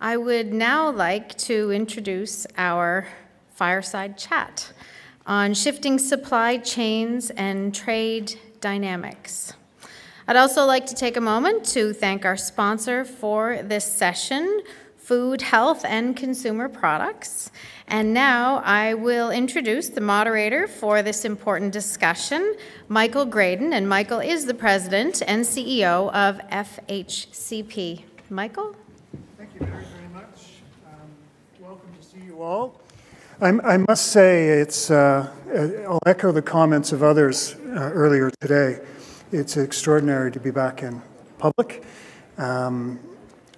I would now like to introduce our fireside chat on shifting supply chains and trade dynamics. I'd also like to take a moment to thank our sponsor for this session, Food, Health, and Consumer Products. And now I will introduce the moderator for this important discussion, Michael Graydon. And Michael is the president and CEO of FHCP. Michael? Thank you very, very much. Um, welcome to see you all. I'm, i must say, it's, uh, I'll echo the comments of others uh, earlier today. It's extraordinary to be back in public. Um,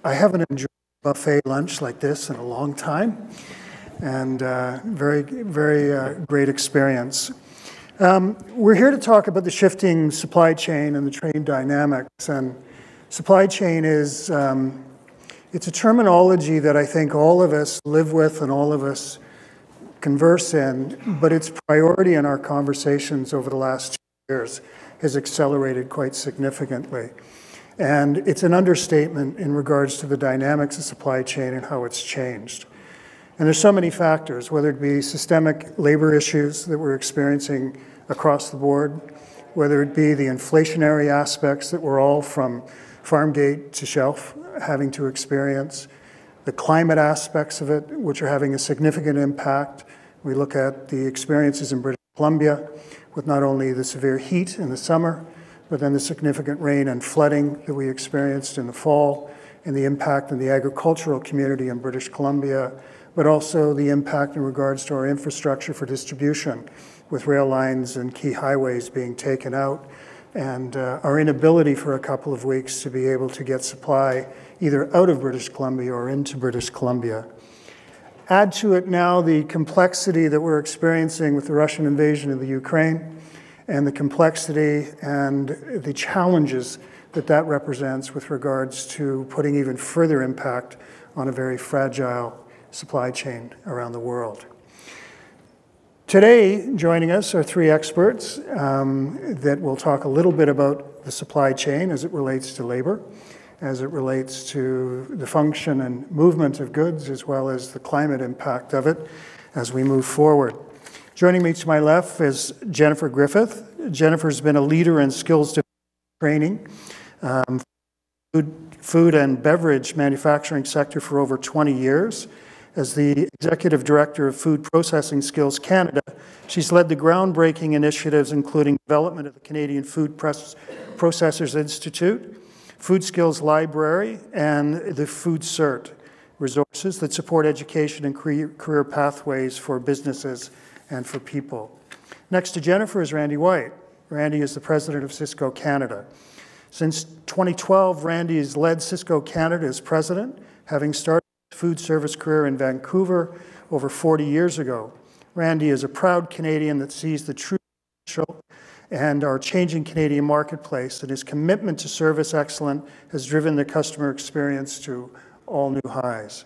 I haven't enjoyed buffet lunch like this in a long time, and uh, very, very uh, great experience. Um, we're here to talk about the shifting supply chain and the trade dynamics. And supply chain is um, it's a terminology that I think all of us live with and all of us converse in, but its priority in our conversations over the last years has accelerated quite significantly. And it's an understatement in regards to the dynamics of supply chain and how it's changed. And there's so many factors, whether it be systemic labor issues that we're experiencing across the board, whether it be the inflationary aspects that we're all from farm gate to shelf having to experience, the climate aspects of it, which are having a significant impact. We look at the experiences in British Columbia with not only the severe heat in the summer, but then the significant rain and flooding that we experienced in the fall, and the impact on the agricultural community in British Columbia, but also the impact in regards to our infrastructure for distribution, with rail lines and key highways being taken out, and uh, our inability for a couple of weeks to be able to get supply either out of British Columbia or into British Columbia. Add to it now the complexity that we're experiencing with the Russian invasion of the Ukraine and the complexity and the challenges that that represents with regards to putting even further impact on a very fragile supply chain around the world. Today, joining us are three experts um, that will talk a little bit about the supply chain as it relates to labor, as it relates to the function and movement of goods, as well as the climate impact of it as we move forward. Joining me to my left is Jennifer Griffith. Jennifer's been a leader in skills training, um, food, food and beverage manufacturing sector for over 20 years. As the Executive Director of Food Processing Skills Canada, she's led the groundbreaking initiatives including development of the Canadian Food Processors Institute, Food Skills Library, and the Food Cert resources that support education and career pathways for businesses and for people. Next to Jennifer is Randy White. Randy is the president of Sysco Canada. Since 2012, Randy has led Sysco Canada as president, having started food service career in Vancouver over 40 years ago. Randy is a proud Canadian that sees the true potential and our changing Canadian marketplace, and his commitment to service excellence has driven the customer experience to all new highs.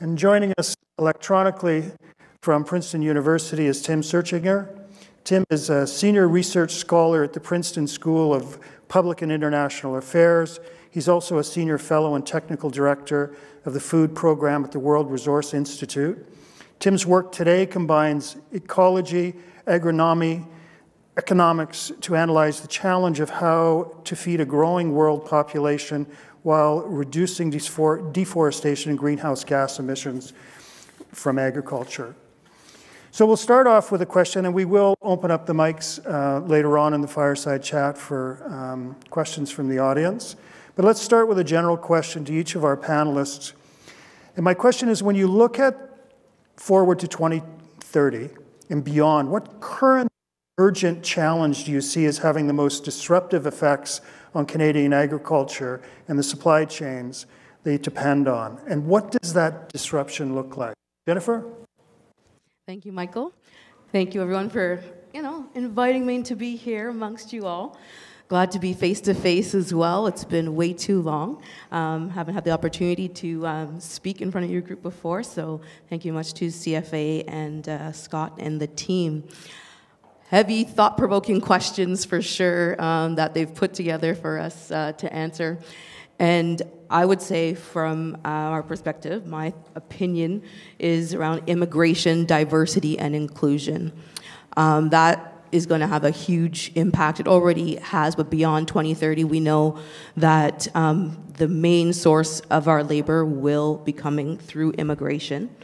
And joining us electronically from Princeton University is Tim Searchinger. Tim is a senior research scholar at the Princeton School of Public and International Affairs. He's also a senior fellow and technical director of the food program at the World Resource Institute. Tim's work today combines ecology, agronomy, economics to analyze the challenge of how to feed a growing world population while reducing deforestation and greenhouse gas emissions from agriculture. So we'll start off with a question, and we will open up the mics uh, later on in the fireside chat for um, questions from the audience. But let's start with a general question to each of our panelists. And my question is when you look at forward to 2030 and beyond, what current urgent challenge do you see as having the most disruptive effects on Canadian agriculture and the supply chains they depend on? And what does that disruption look like? Jennifer? Thank you, Michael. Thank you, everyone, for you know inviting me to be here amongst you all. Glad to be face to face as well. It's been way too long. Um, haven't had the opportunity to um, speak in front of your group before, so thank you much to CFA and uh, Scott and the team. Heavy, thought provoking questions for sure um, that they've put together for us uh, to answer. And I would say, from uh, our perspective, my opinion is around immigration, diversity, and inclusion. Um, that is going to have a huge impact. It already has, but beyond 2030, we know that um, the main source of our labor will be coming through immigration.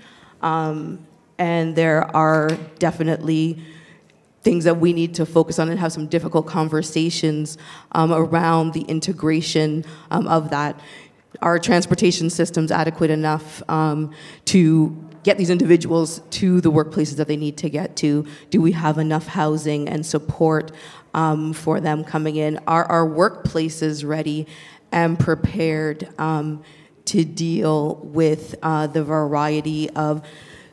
Um, and there are definitely things that we need to focus on and have some difficult conversations um, around the integration um, of that. Are transportation systems adequate enough um, to get these individuals to the workplaces that they need to get to? Do we have enough housing and support um, for them coming in? Are our workplaces ready and prepared um, to deal with uh, the variety of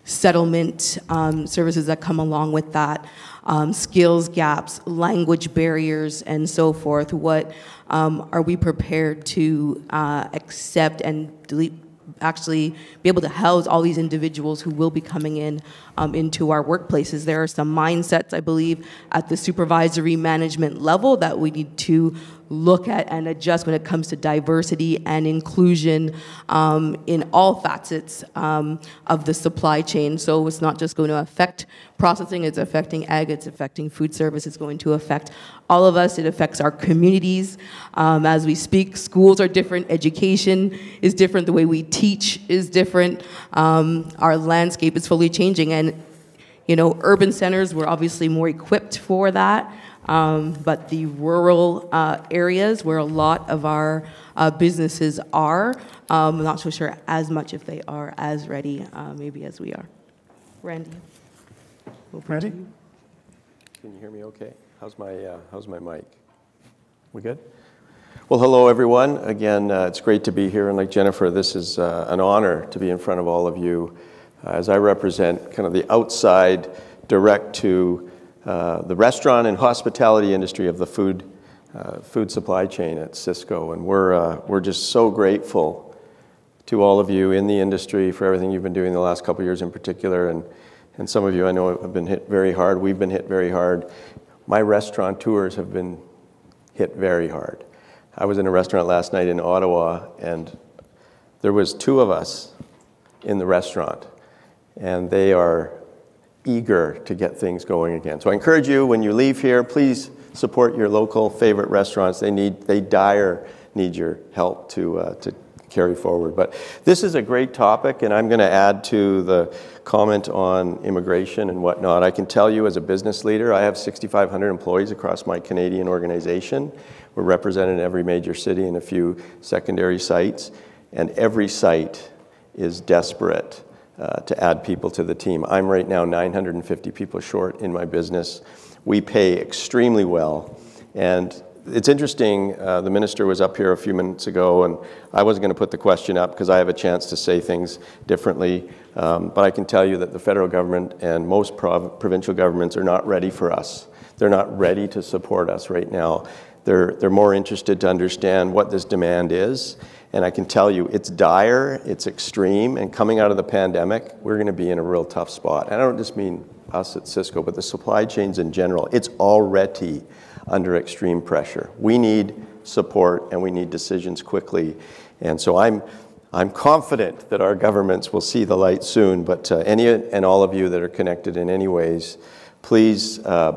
settlement um, services that come along with that, um, skills gaps, language barriers, and so forth. What um, are we prepared to uh, accept and delete? actually be able to house all these individuals who will be coming in um, into our workplaces. There are some mindsets, I believe, at the supervisory management level that we need to look at and adjust when it comes to diversity and inclusion um, in all facets um, of the supply chain. So it's not just going to affect processing, it's affecting ag, it's affecting food service, it's going to affect all of us, it affects our communities. Um, as we speak, schools are different, education is different, the way we teach is different, um, our landscape is fully changing. And you know, urban centers, we're obviously more equipped for that. Um, but the rural uh, areas where a lot of our uh, businesses are, um, I'm not so sure as much if they are as ready uh, maybe as we are. Randy. Randy? Can you hear me okay? How's my, uh, how's my mic? We good? Well, hello, everyone. Again, uh, it's great to be here. And like Jennifer, this is uh, an honor to be in front of all of you uh, as I represent kind of the outside, direct to uh, the restaurant and hospitality industry of the food, uh, food supply chain at Sysco. And we're, uh, we're just so grateful to all of you in the industry for everything you've been doing the last couple years in particular. And, and some of you I know have been hit very hard. We've been hit very hard. My restaurant tours have been hit very hard. I was in a restaurant last night in Ottawa, and there was two of us in the restaurant, and they are eager to get things going again. So I encourage you when you leave here, please support your local favorite restaurants. They need, they dire need your help to, uh, to carry forward. But this is a great topic, and I'm going to add to the comment on immigration and whatnot. I can tell you as a business leader, I have 6,500 employees across my Canadian organization. We're represented in every major city and a few secondary sites, and every site is desperate uh, to add people to the team. I'm right now 950 people short in my business. We pay extremely well. And it's interesting, uh, the minister was up here a few minutes ago, and I wasn't going to put the question up because I have a chance to say things differently. Um, but I can tell you that the federal government and most prov- provincial governments are not ready for us. They're not ready to support us right now. They're, they're more interested to understand what this demand is and I can tell you, it's dire, it's extreme, and coming out of the pandemic, we're going to be in a real tough spot. And I don't just mean us at Sysco, but the supply chains in general. It's already under extreme pressure. We need support and we need decisions quickly. And so I'm, I'm confident that our governments will see the light soon, but uh, any and all of you that are connected in any ways, please, uh,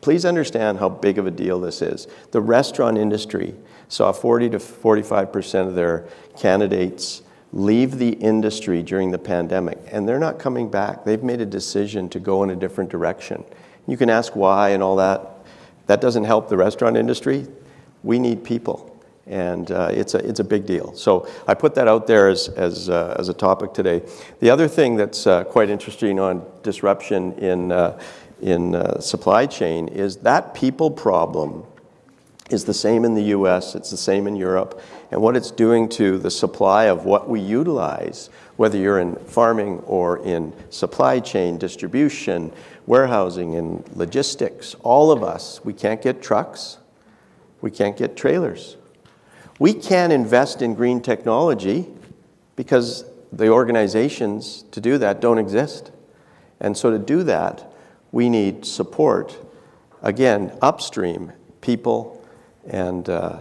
please understand how big of a deal this is. The restaurant industry saw 40 to 45% of their candidates leave the industry during the pandemic, and they're not coming back. They've made a decision to go in a different direction. You can ask why and all that. That doesn't help the restaurant industry. We need people, and uh, it's, a, it's a big deal. So I put that out there as, as, uh, as a topic today. The other thing that's uh, quite interesting on disruption in, uh, in uh, supply chain is that people problem is the same in the US, it's the same in Europe, and what it's doing to the supply of what we utilize, whether you're in farming or in supply chain, distribution, warehousing, and logistics, all of us, we can't get trucks, we can't get trailers. We can't invest in green technology because the organizations to do that don't exist. And so to do that, we need support, again, upstream, people, and, uh,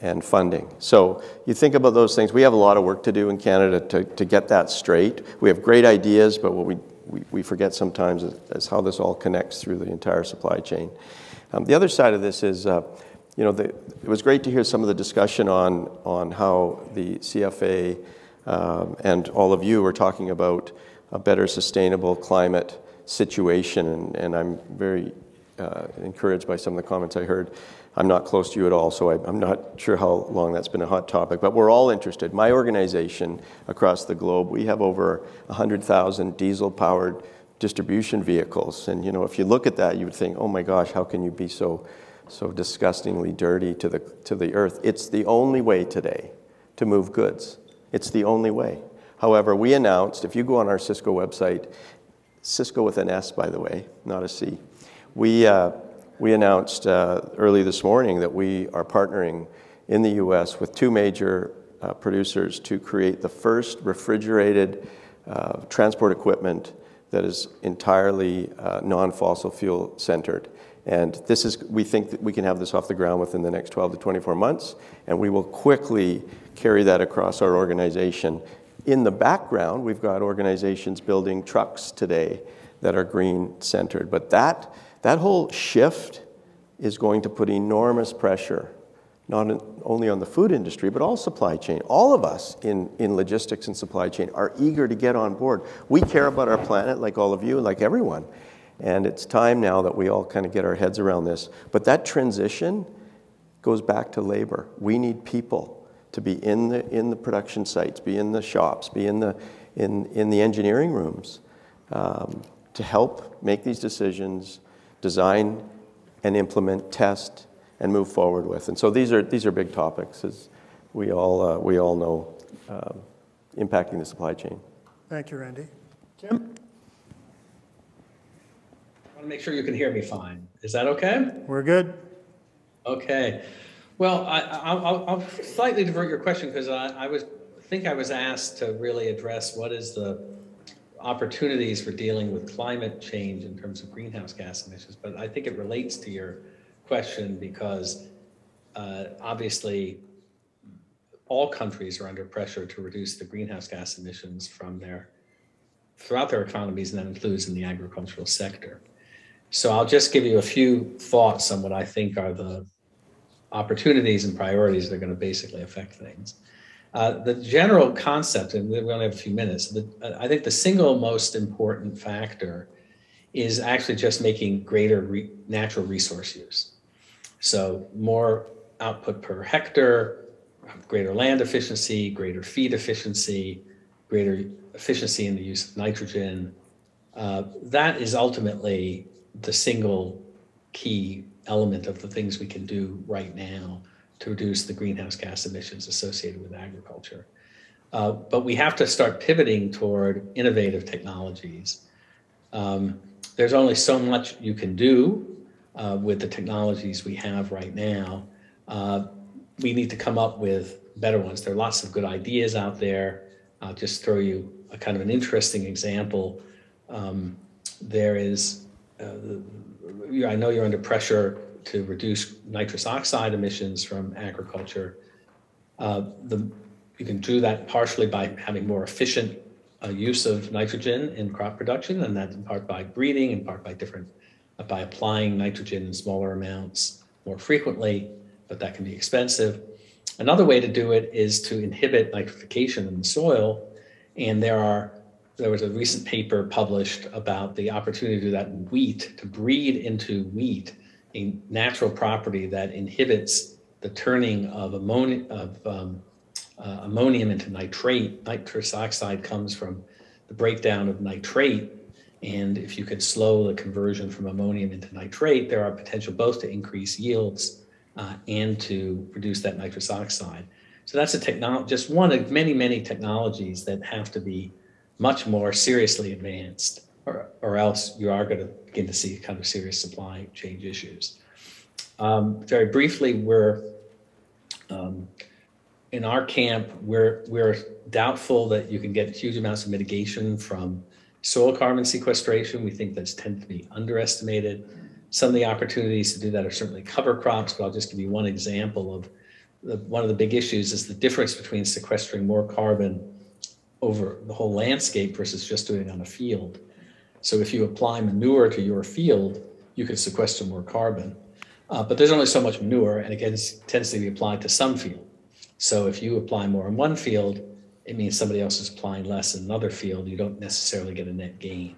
and funding. So you think about those things. We have a lot of work to do in Canada to, to get that straight. We have great ideas, but what we, we, we forget sometimes is, is, how this all connects through the entire supply chain. Um, the other side of this is, uh, you know, the, it was great to hear some of the discussion on, on how the CFA um, and all of you are talking about a better sustainable climate situation, and, and I'm very uh, encouraged by some of the comments I heard. I'm not close to you at all, so I, am not sure how long that's been a hot topic, but we're all interested. My organization across the globe, we have over 100,000 diesel-powered distribution vehicles, and you know, if you look at that, you would think, oh my gosh, how can you be so, so disgustingly dirty to the, to the earth? It's the only way today to move goods. It's the only way. However, we announced, if you go on our Sysco website, Sysco with an S, by the way, not a C, we, uh, we announced uh, early this morning that we are partnering in the US with two major uh, producers to create the first refrigerated uh, transport equipment that is entirely uh, non-fossil fuel centered. And this is, we think that we can have this off the ground within the next 12 to 24 months, and we will quickly carry that across our organization. In the background, we've got organizations building trucks today that are green centered. But that, that whole shift is going to put enormous pressure, not only on the food industry, but all supply chain. All of us in, in logistics and supply chain are eager to get on board. We care about our planet like all of you, like everyone. And it's time now that we all kind of get our heads around this. But that transition goes back to labor. We need people to be in the, in the production sites, be in the shops, be in the, in, in the engineering rooms um, to help make these decisions, design and implement, test, and move forward with. And so these are, these are big topics, as we all, uh, we all know, um, impacting the supply chain. Thank you, Randy. Tim? I want to make sure you can hear me fine. Is that okay? We're good. Okay. Well, I, will slightly divert your question because I, I was think I was asked to really address what is the opportunities for dealing with climate change in terms of greenhouse gas emissions. But I think it relates to your question because uh, obviously all countries are under pressure to reduce the greenhouse gas emissions from their throughout their economies, and that includes in the agricultural sector. So I'll just give you a few thoughts on what I think are the opportunities and priorities that are going to basically affect things. Uh, the general concept, and we only have a few minutes, the, uh, I think the single most important factor is actually just making greater re natural resource use. So more output per hectare, greater land efficiency, greater feed efficiency, greater efficiency in the use of nitrogen. Uh, that is ultimately the single key element of the things we can do right now to reduce the greenhouse gas emissions associated with agriculture. Uh, but we have to start pivoting toward innovative technologies. Um, there's only so much you can do uh, with the technologies we have right now. Uh, we need to come up with better ones. There are lots of good ideas out there. I'll just throw you a kind of an interesting example. Um, there is uh, I know you're under pressure to reduce nitrous oxide emissions from agriculture. Uh, the, you can do that partially by having more efficient uh, use of nitrogen in crop production, and that in part by breeding, in part by different, uh, by applying nitrogen in smaller amounts more frequently, but that can be expensive. Another way to do it is to inhibit nitrification in the soil, and there are there was a recent paper published about the opportunity to do that in wheat, to breed into wheat a natural property that inhibits the turning of, of um, uh, ammonium into nitrate. Nitrous oxide comes from the breakdown of nitrate. And if you could slow the conversion from ammonium into nitrate, there are potential both to increase yields uh, and to reduce that nitrous oxide. So that's a technology, just one of many, many technologies that have to be much more seriously advanced, or, or else you are going to begin to see kind of serious supply chain issues. Um, very briefly, we're um, in our camp, we're we're doubtful that you can get huge amounts of mitigation from soil carbon sequestration. We think that's tend to be underestimated. Some of the opportunities to do that are certainly cover crops, but I'll just give you one example of the, one of the big issues is the difference between sequestering more carbon over the whole landscape versus just doing it on a field. So if you apply manure to your field, you can sequester more carbon. Uh, but there's only so much manure, and again, it tends to be applied to some field. So if you apply more in one field, it means somebody else is applying less in another field. You don't necessarily get a net gain.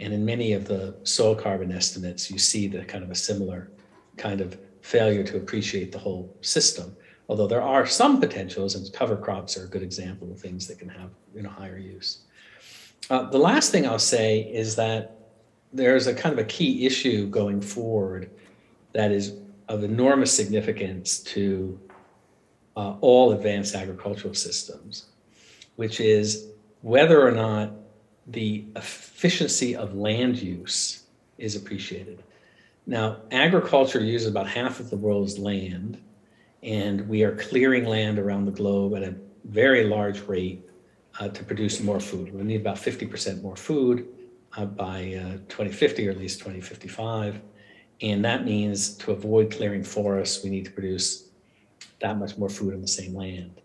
And in many of the soil carbon estimates, you see the kind of a similar kind of failure to appreciate the whole system. Although there are some potentials, and cover crops are a good example of things that can have you know higher use. Uh, the last thing I'll say is that there's a kind of a key issue going forward that is of enormous significance to uh, all advanced agricultural systems, which is whether or not the efficiency of land use is appreciated. Now, agriculture uses about half of the world's land, and we are clearing land around the globe at a very large rate uh, to produce more food. We need about 50% more food uh, by uh, 2050 or at least 2055. And that means to avoid clearing forests, we need to produce that much more food on the same land.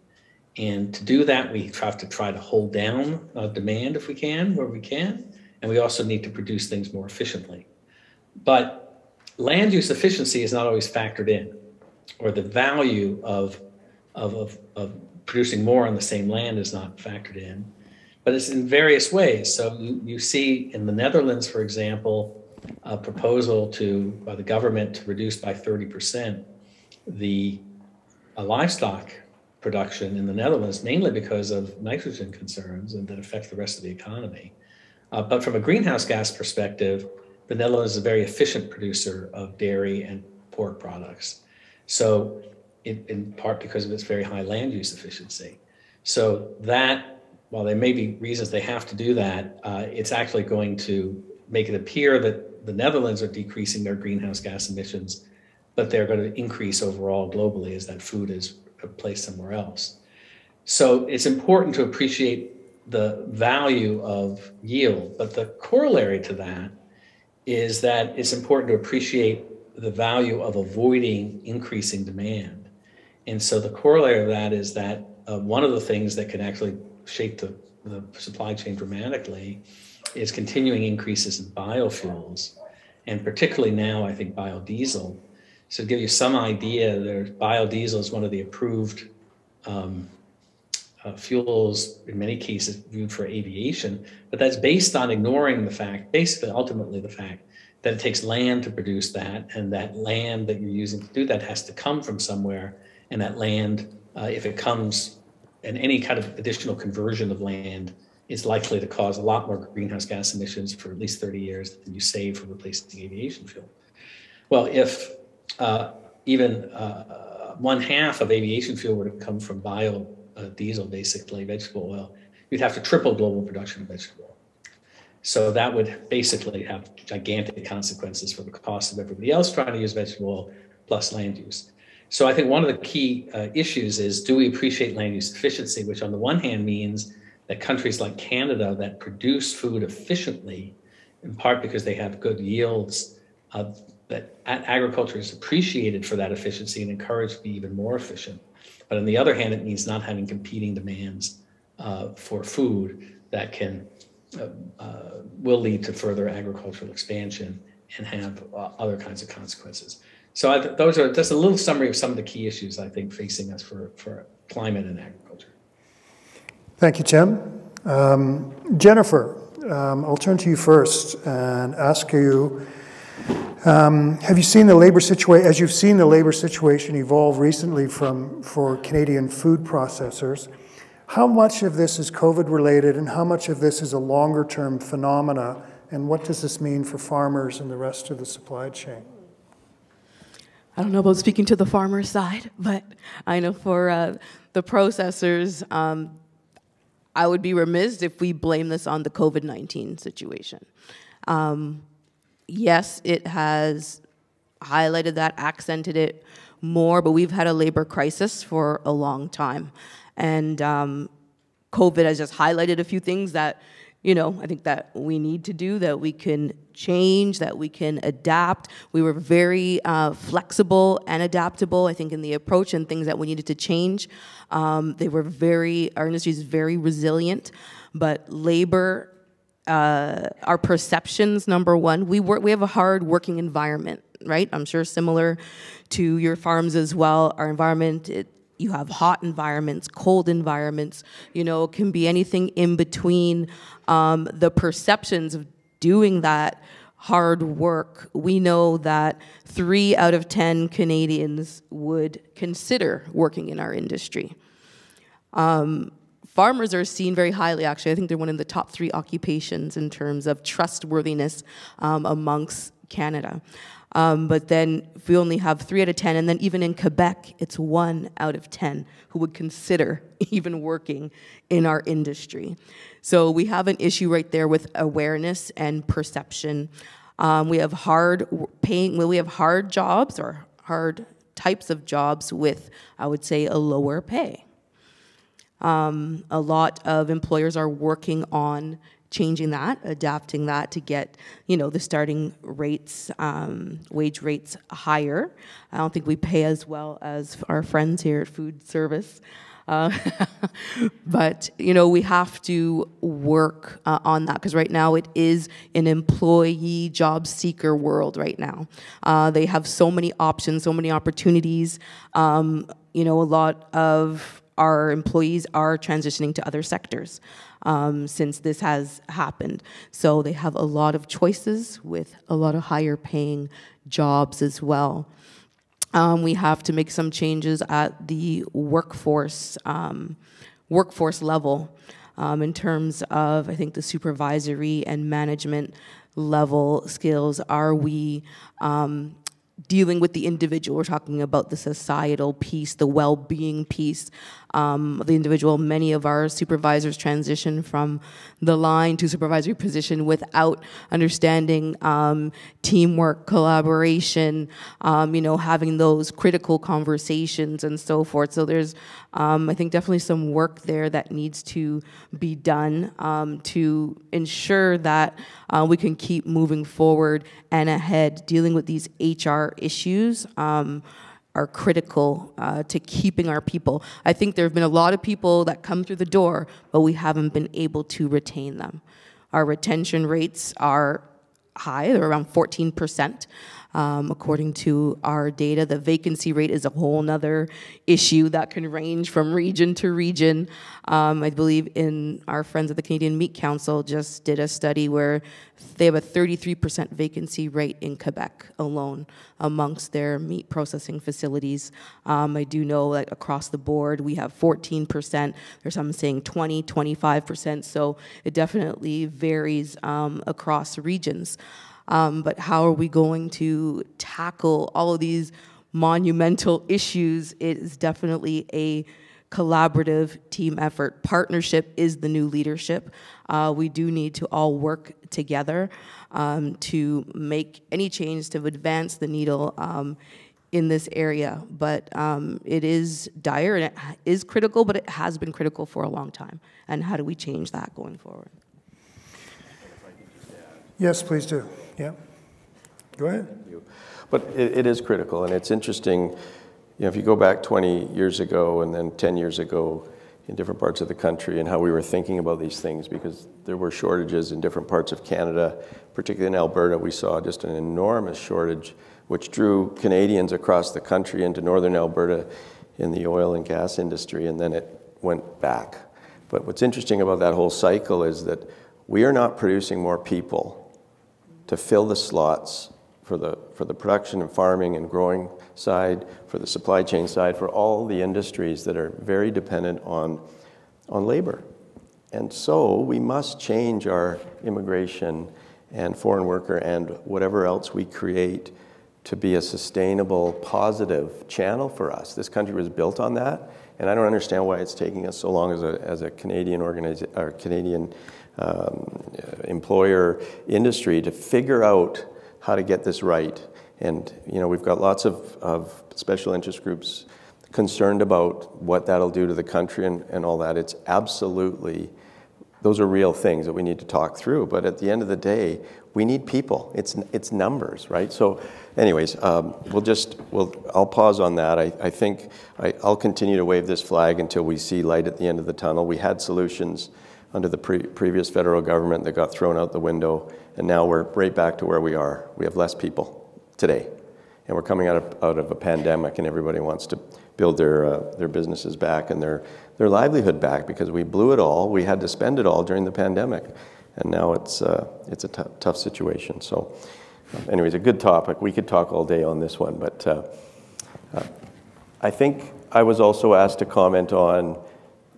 And to do that, we have to try to hold down uh, demand if we can, where we can. And we also need to produce things more efficiently. But land use efficiency is not always factored in, or the value of, of, of, of producing more on the same land is not factored in. But it's in various ways. So you, you see in the Netherlands, for example, a proposal to by the government to reduce by 30% the uh, livestock production in the Netherlands, mainly because of nitrogen concerns and that affect the rest of the economy. Uh, but from a greenhouse gas perspective, the Netherlands is a very efficient producer of dairy and pork products. So, in, in part because of its very high land use efficiency. So, that, while there may be reasons they have to do that, uh, it's actually going to make it appear that the Netherlands are decreasing their greenhouse gas emissions, but they're going to increase overall globally as that food is placed somewhere else. So, it's important to appreciate the value of yield, but the corollary to that is that it's important to appreciate the value of avoiding increasing demand. And so the corollary of that is that uh, one of the things that can actually shape the, the supply chain dramatically is continuing increases in biofuels, and particularly now, I think biodiesel. So to give you some idea, there, biodiesel is one of the approved um, uh, fuels, in many cases, viewed for aviation, but that's based on ignoring the fact, basically, ultimately, the fact that it takes land to produce that, and that land that you're using to do that has to come from somewhere, and that land, uh, if it comes, and any kind of additional conversion of land is likely to cause a lot more greenhouse gas emissions for at least 30 years than you save from replacing aviation fuel. Well, if uh, even uh, one half of aviation fuel were to come from bio uh, diesel, basically vegetable oil, you'd have to triple global production of vegetable oil. So that would basically have gigantic consequences for the cost of everybody else trying to use vegetable oil plus land use. So I think one of the key uh, issues is do we appreciate land use efficiency, which on the one hand means that countries like Canada that produce food efficiently, in part because they have good yields, uh, that agriculture is appreciated for that efficiency and encouraged to be even more efficient. But on the other hand, it means not having competing demands uh, for food that can uh, uh, will lead to further agricultural expansion and have uh, other kinds of consequences. So I, those are just a little summary of some of the key issues I think facing us for, for climate and agriculture. Thank you, Tim. Um, Jennifer, um, I'll turn to you first and ask you um, have you seen the labor situation, as you've seen the labor situation evolve recently from, for Canadian food processors, how much of this is COVID related and how much of this is a longer term phenomena? And what does this mean for farmers and the rest of the supply chain? I don't know about speaking to the farmer side, but I know for uh, the processors, um, I would be remiss if we blame this on the COVID 19 situation. Um, yes, it has highlighted that, accented it more, but we've had a labor crisis for a long time. And um, COVID has just highlighted a few things that you know, I think that we need to do, that we can change, that we can adapt. We were very uh, flexible and adaptable, I think, in the approach and things that we needed to change. Um, they were very, our industry is very resilient, but labor, uh, our perceptions, number one, we work, we have a hard working environment, right? I'm sure similar to your farms as well. Our environment, it, you have hot environments, cold environments, you know, can be anything in between. Um, the perceptions of doing that hard work, we know that three out of 10 Canadians would consider working in our industry. Um, farmers are seen very highly, actually. I think they're one of the top three occupations in terms of trustworthiness um, amongst Canada. Um, but then if we only have three out of 10, and then even in Quebec, it's one out of 10 who would consider even working in our industry. So we have an issue right there with awareness and perception. Um, we have hard paying, well, we have hard jobs or hard types of jobs with, I would say, a lower pay. Um, a lot of employers are working on changing that, adapting that to get, you know, the starting rates, um, wage rates higher. I don't think we pay as well as our friends here at Food Service. Uh, but you know we have to work uh, on that because right now it is an employee job seeker world right now uh, they have so many options so many opportunities um, you know a lot of our employees are transitioning to other sectors um, since this has happened. So they have a lot of choices with a lot of higher paying jobs as well. Um, we have to make some changes at the workforce um, workforce level um, in terms of I think the supervisory and management level skills. Are we um, dealing with the individual. We're talking about the societal piece, the well-being piece, um, the individual. Many of our supervisors transition from the line to supervisory position without understanding um, teamwork, collaboration, um, you know, having those critical conversations and so forth. So there's, um, I think, definitely some work there that needs to be done um, to ensure that uh, we can keep moving forward and ahead, dealing with these HR issues. Um, are critical uh, to keeping our people. I think there have been a lot of people that come through the door, but we haven't been able to retain them. Our retention rates are high, they're around 14%. Um, according to our data, the vacancy rate is a whole nother issue that can range from region to region. Um, I believe in our friends at the Canadian Meat Council just did a study where they have a 33% vacancy rate in Quebec alone amongst their meat processing facilities. Um, I do know that across the board we have 14%. There's some saying 20, 25%. So it definitely varies um, across regions. Um, but how are we going to tackle all of these monumental issues? It is definitely a collaborative team effort. Partnership is the new leadership. Uh, we do need to all work together um, to make any change to advance the needle um, in this area. But um, it is dire and it is critical, but it has been critical for a long time. And how do we change that going forward? Yes, please do. Yeah. Go ahead. But it, it is critical, and it's interesting. You know, if you go back 20 years ago and then 10 years ago in different parts of the country and how we were thinking about these things because there were shortages in different parts of Canada, particularly in Alberta, we saw just an enormous shortage which drew Canadians across the country into northern Alberta in the oil and gas industry, and then it went back. But what's interesting about that whole cycle is that we are not producing more people to fill the slots for the, for the production and farming and growing side, for the supply chain side, for all the industries that are very dependent on, on labor. And so we must change our immigration and foreign worker and whatever else we create to be a sustainable, positive channel for us. This country was built on that, and I don't understand why it's taking us so long as a, as a Canadian organization or Canadian um, employer industry to figure out how to get this right. And you know, we've got lots of, of special interest groups concerned about what that'll do to the country and, and all that. It's absolutely those are real things that we need to talk through. But at the end of the day, we need people. It's, it's numbers, right? So, anyways, um, we'll just, we'll, I'll pause on that. I, I think I, I'll continue to wave this flag until we see light at the end of the tunnel. We had solutions under the pre- previous federal government that got thrown out the window, and now we're right back to where we are. We have less people today, and we're coming out of, out of a pandemic, and everybody wants to build their, uh, their businesses back and their, their livelihood back because we blew it all. We had to spend it all during the pandemic, and now it's, uh, it's a tough situation. So, um, anyways, a good topic. We could talk all day on this one, but uh, uh, I think I was also asked to comment on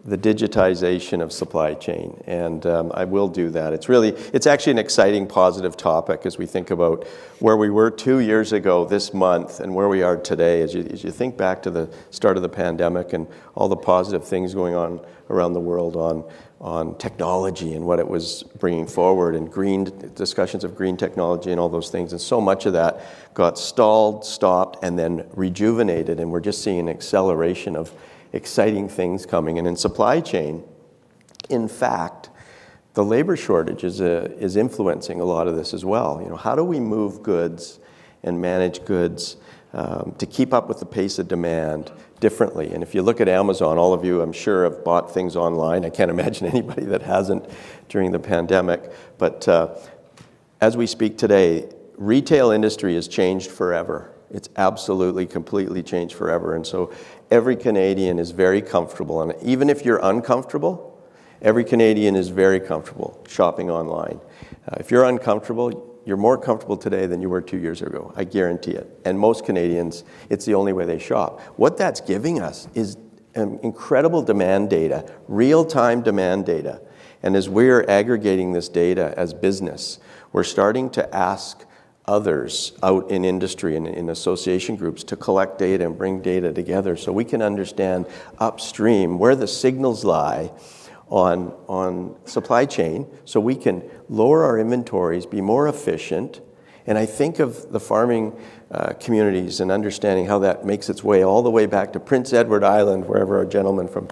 the digitization of supply chain, and um, I will do that. It's really, it's actually an exciting, positive topic as we think about where we were two years ago this month and where we are today. As you, as you think back to the start of the pandemic and all the positive things going on around the world on, on technology and what it was bringing forward, and green discussions of green technology and all those things, and so much of that got stalled, stopped, and then rejuvenated, and we're just seeing an acceleration of exciting things coming. And in supply chain, in fact, the labor shortage is, uh, is influencing a lot of this as well. You know, how do we move goods and manage goods um, to keep up with the pace of demand differently? And if you look at Amazon, all of you, I'm sure, have bought things online. I can't imagine anybody that hasn't during the pandemic. But uh, as we speak today, retail industry has changed forever. It's absolutely, completely changed forever. And so every Canadian is very comfortable. And even if you're uncomfortable, every Canadian is very comfortable shopping online. Uh, if you're uncomfortable, you're more comfortable today than you were two years ago. I guarantee it. And most Canadians, it's the only way they shop. What that's giving us is um, incredible demand data, real time demand data. And as we're aggregating this data as business, we're starting to ask others out in industry and in association groups to collect data and bring data together so we can understand upstream where the signals lie on, on supply chain so we can lower our inventories, be more efficient. And I think of the farming uh, communities and understanding how that makes its way all the way back to Prince Edward Island, wherever our gentleman from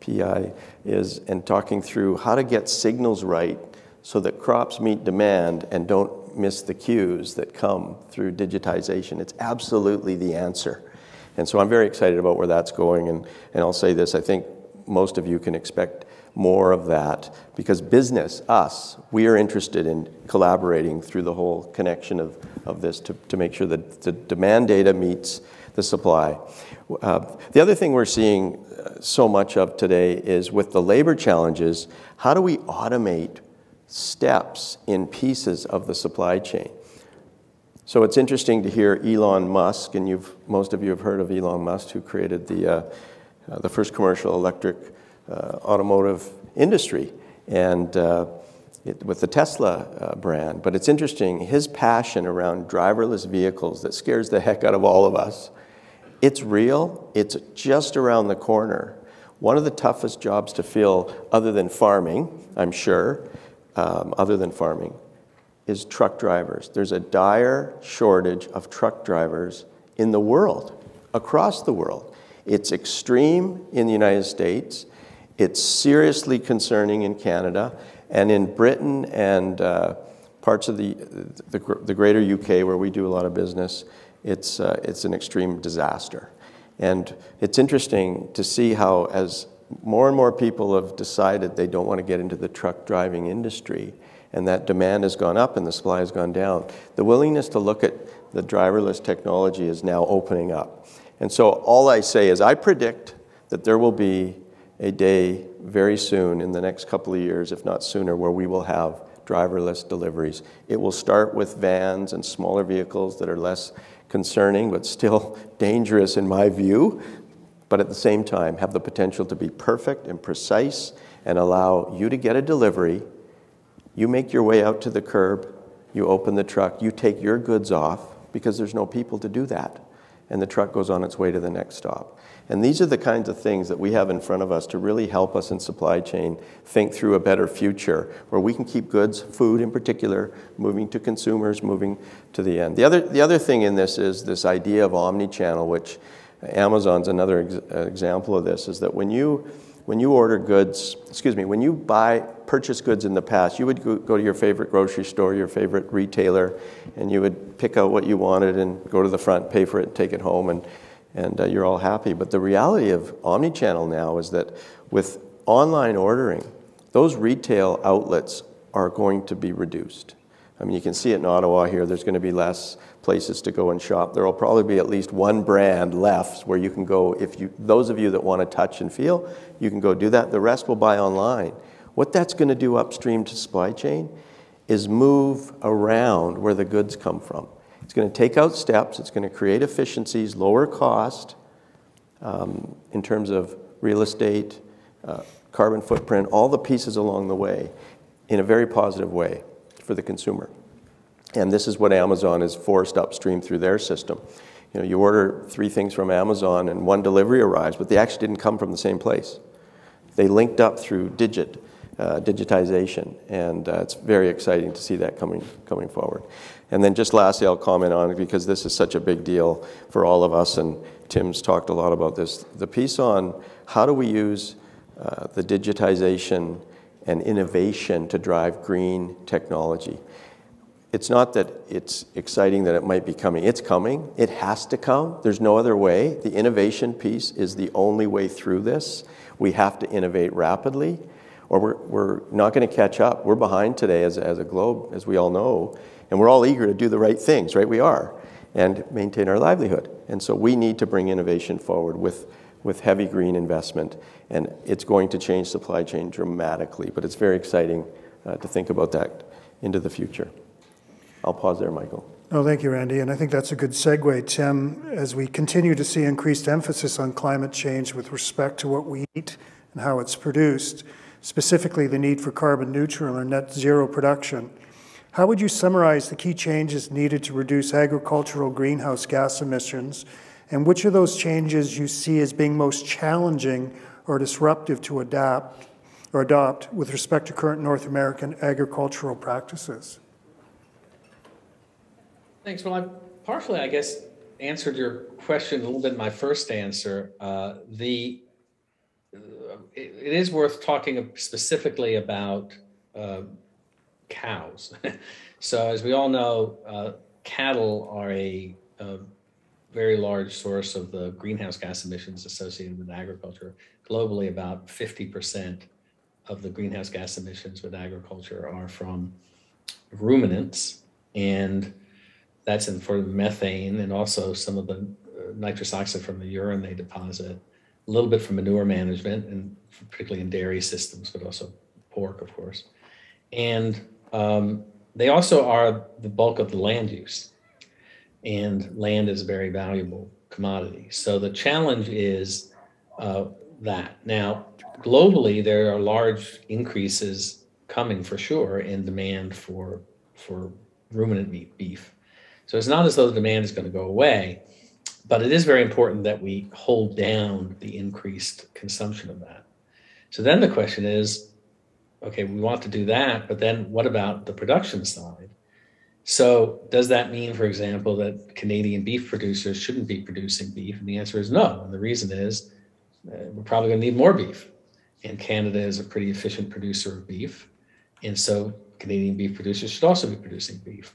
PI is, and talking through how to get signals right so that crops meet demand and don't miss the cues that come through digitization. It's absolutely the answer. And so I'm very excited about where that's going. And, and I'll say this I think most of you can expect more of that because business, us, we are interested in collaborating through the whole connection of, of this to, to make sure that the demand data meets the supply. Uh, the other thing we're seeing uh, so much of today is with the labor challenges, how do we automate steps in pieces of the supply chain. So it's interesting to hear Elon Musk, and you've, most of you have heard of Elon Musk, who created the, uh, uh, the first commercial electric uh, automotive industry, and uh, it, with the Tesla uh, brand. But it's interesting, his passion around driverless vehicles that scares the heck out of all of us. It's real, it's just around the corner. One of the toughest jobs to fill, other than farming, I'm sure, um, other than farming, is truck drivers. There's a dire shortage of truck drivers in the world, across the world. It's extreme in the United States. It's seriously concerning in Canada. And in Britain and uh, parts of the, the, the, greater UK where we do a lot of business, it's, uh, it's an extreme disaster. And it's interesting to see how, as more and more people have decided they don't want to get into the truck driving industry, and that demand has gone up and the supply has gone down. The willingness to look at the driverless technology is now opening up. And so, all I say is, I predict that there will be a day very soon in the next couple of years, if not sooner, where we will have driverless deliveries. It will start with vans and smaller vehicles that are less concerning, but still dangerous in my view but at the same time have the potential to be perfect and precise and allow you to get a delivery. You make your way out to the curb, you open the truck, you take your goods off because there's no people to do that. And the truck goes on its way to the next stop. And these are the kinds of things that we have in front of us to really help us in supply chain think through a better future where we can keep goods, food in particular, moving to consumers, moving to the end. The other, the other thing in this is this idea of omni channel, which Amazon's another ex- example of this, is that when you when you order goods, excuse me, when you buy, purchase goods in the past, you would go, to your favorite grocery store, your favorite retailer, and you would pick out what you wanted and go to the front, pay for it, take it home, and, and uh, you're all happy. But the reality of omnichannel now is that with online ordering, those retail outlets are going to be reduced. I mean, you can see it in Ottawa here, there's going to be less places to go and shop. There will probably be at least one brand left where you can go, if you, those of you that want to touch and feel, you can go do that. The rest will buy online. What that's going to do upstream to supply chain is move around where the goods come from. It's going to take out steps, it's going to create efficiencies, lower cost um, in terms of real estate, uh, carbon footprint, all the pieces along the way in a very positive way for the consumer. And this is what Amazon has forced upstream through their system. You know, you order three things from Amazon and one delivery arrives, but they actually didn't come from the same place. They linked up through digit, uh, digitization, and uh, it's very exciting to see that coming, coming forward. And then just lastly, I'll comment on it because this is such a big deal for all of us, and Tim's talked a lot about this. The piece on how do we use uh, the digitization and innovation to drive green technology. It's not that it's exciting that it might be coming. It's coming. It has to come. There's no other way. The innovation piece is the only way through this. We have to innovate rapidly, or we're, we're not going to catch up. We're behind today as, as a globe, as we all know, and we're all eager to do the right things, right? We are, and maintain our livelihood. And so we need to bring innovation forward with with heavy green investment, and it's going to change supply chain dramatically. But it's very exciting uh, to think about that into the future. I'll pause there, Michael. No, thank you, Randy. And I think that's a good segue, Tim, as we continue to see increased emphasis on climate change with respect to what we eat and how it's produced, specifically the need for carbon neutral or net zero production. How would you summarize the key changes needed to reduce agricultural greenhouse gas emissions and which of those changes you see as being most challenging or disruptive to adapt or adopt with respect to current North American agricultural practices? Thanks. Well, I partially, I guess, answered your question a little bit in my first answer. Uh, the uh, it, it is worth talking specifically about uh, cows. so, as we all know, uh, cattle are a, a very large source of the greenhouse gas emissions associated with agriculture. Globally, about 50% of the greenhouse gas emissions with agriculture are from ruminants, and that's in for methane and also some of the uh, nitrous oxide from the urine they deposit, a little bit from manure management, and particularly in dairy systems, but also pork, of course. And um, they also are the bulk of the land use and land is a very valuable commodity. So the challenge is uh, that. Now, globally, there are large increases coming for sure in demand for for ruminant meat, beef. So it's not as though the demand is going to go away, but it is very important that we hold down the increased consumption of that. So then the question is, okay, we want to do that, but then what about the production side? So, does that mean, for example, that Canadian beef producers shouldn't be producing beef? And the answer is no. And the reason is uh, we're probably going to need more beef. And Canada is a pretty efficient producer of beef. And so, Canadian beef producers should also be producing beef.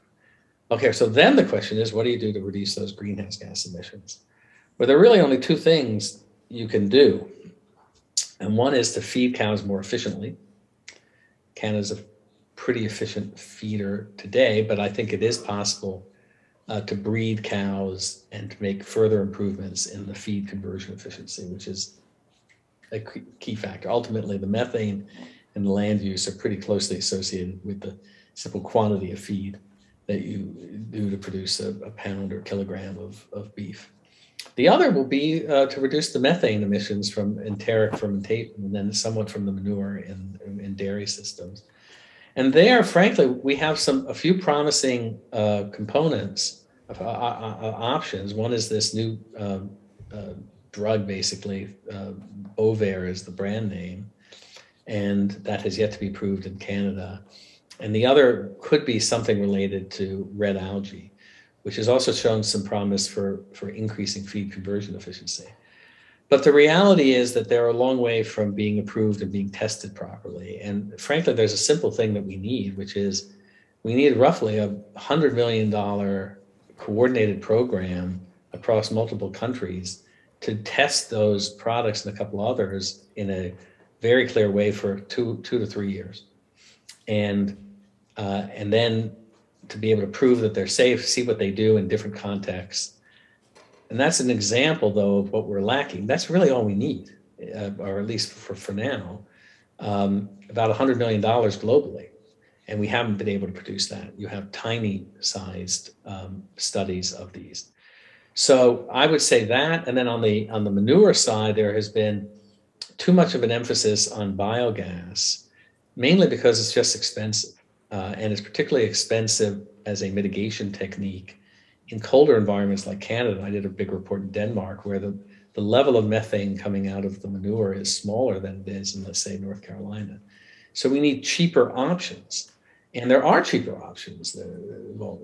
Okay, so then the question is what do you do to reduce those greenhouse gas emissions? Well, there are really only two things you can do. And one is to feed cows more efficiently. Canada's a pretty efficient feeder today, but I think it is possible uh, to breed cows and to make further improvements in the feed conversion efficiency, which is a key factor. Ultimately, the methane and land use are pretty closely associated with the simple quantity of feed that you do to produce a, a pound or kilogram of, of beef. The other will be uh, to reduce the methane emissions from enteric fermentation and then somewhat from the manure in, in dairy systems. And there, frankly, we have some a few promising uh, components of uh, uh, uh options. One is this new um, uh, drug, basically, uh, is the brand name, and that has yet to be proved in Canada. And the other could be something related to red algae, which has also shown some promise for, for increasing feed conversion efficiency. but the reality is that they're a long way from being approved and being tested properly. And frankly, there's a simple thing that we need, which is we need roughly a $100 million coordinated program across multiple countries to test those products and a couple others in a very clear way for two, two to three years. And, uh, and then to be able to prove that they're safe, see what they do in different contexts. And that's an example, though, of what we're lacking. That's really all we need, uh, or at least for, for now, um, about $100 million globally. And we haven't been able to produce that. You have tiny sized um, studies of these. So I would say that. And then on the, on the manure side, there has been too much of an emphasis on biogas, mainly because it's just expensive. Uh, and it's particularly expensive as a mitigation technique in colder environments like Canada. I did a big report in Denmark where the, the level of methane coming out of the manure is smaller than it is in, let's say, North Carolina. So we need cheaper options. And there are cheaper options. Well,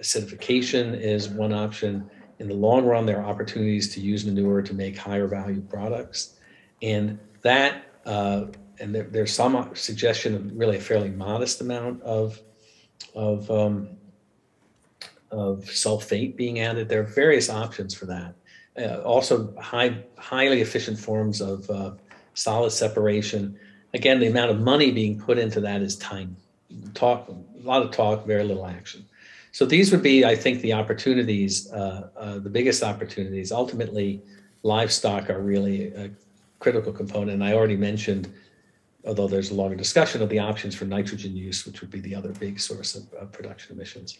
acidification is one option. In the long run, there are opportunities to use manure to make higher value products. And that uh, and there, there's some suggestion of really a fairly modest amount of of um, of sulfate being added. There are various options for that. Uh, also, high highly efficient forms of uh, solid separation. Again, the amount of money being put into that is tiny. Talk a lot of talk, very little action. So these would be, I think, the opportunities, uh, uh the biggest opportunities. Ultimately, livestock are really a critical component. And I already mentioned although there's a longer discussion of the options for nitrogen use, which would be the other big source of, of production emissions.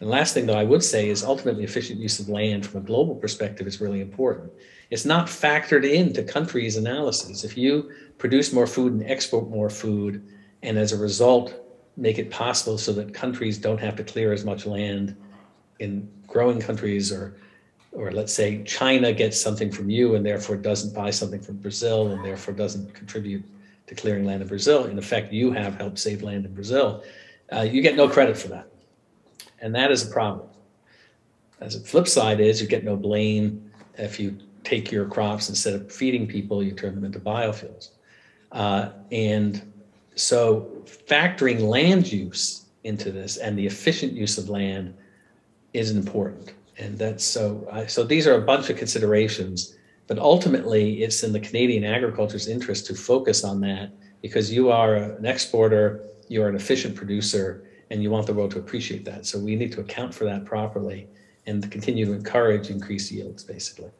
And last thing, though, I would say is ultimately efficient use of land from a global perspective is really important. It's not factored into countries' analysis. If you produce more food and export more food, and as a result, make it possible so that countries don't have to clear as much land in growing countries or or let's say China gets something from you and therefore doesn't buy something from Brazil and therefore doesn't contribute to clearing land in Brazil. In effect, you have helped save land in Brazil. Uh, you get no credit for that. And that is a problem. As a flip side is you get no blame if you take your crops instead of feeding people, you turn them into biofuels. Uh, and so factoring land use into this and the efficient use of land is important. And that's so, uh, so these are a bunch of considerations but ultimately, it's in the Canadian agriculture's interest to focus on that because you are an exporter, you are an efficient producer, and you want the world to appreciate that. So we need to account for that properly and continue to encourage increased yields, basically.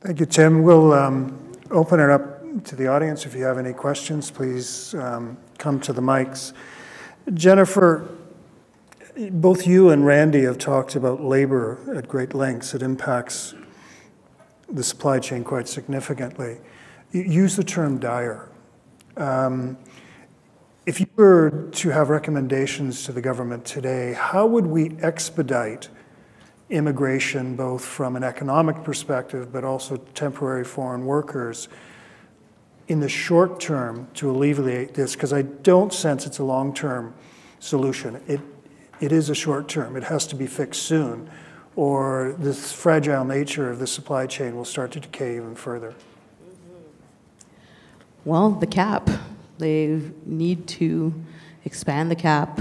Thank you, Tim. We'll um, open it up to the audience. If you have any questions, please um, come to the mics. Jennifer, both you and Randy have talked about labor at great lengths. It impacts the supply chain quite significantly. Use the term dire. Um, if you were to have recommendations to the government today, how would we expedite immigration, both from an economic perspective, but also temporary foreign workers, in the short term to alleviate this? Because I don't sense it's a long term solution. It, it is a short term, it has to be fixed soon or this fragile nature of the supply chain will start to decay even further? Well, the cap. They need to expand the cap.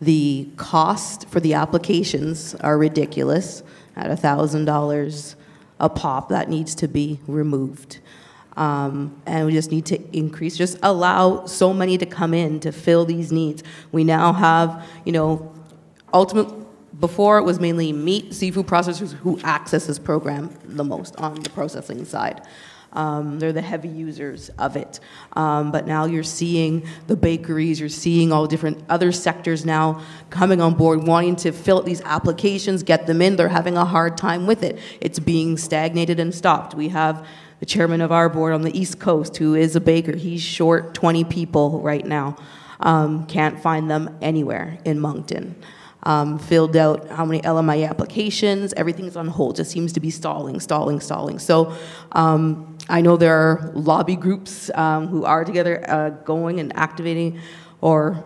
The cost for the applications are ridiculous at $1,000 a pop. That needs to be removed. Um, and we just need to increase, just allow so many to come in to fill these needs. We now have, you know, ultimate, before it was mainly meat, seafood processors who access this program the most on the processing side. Um, they're the heavy users of it. Um, but now you're seeing the bakeries, you're seeing all different other sectors now coming on board, wanting to fill out these applications, get them in. They're having a hard time with it. It's being stagnated and stopped. We have the chairman of our board on the East Coast who is a baker. He's short 20 people right now. Um, can't find them anywhere in Moncton um, filled out how many LMI applications, everything's on hold, just seems to be stalling, stalling, stalling. So um, I know there are lobby groups um, who are together uh, going and activating or